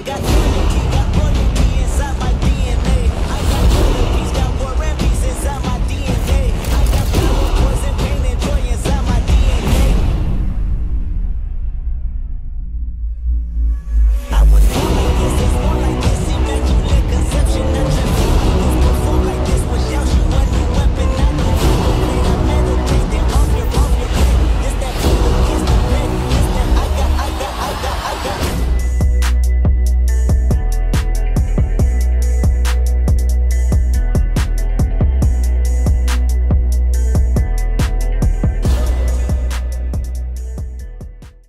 I got you,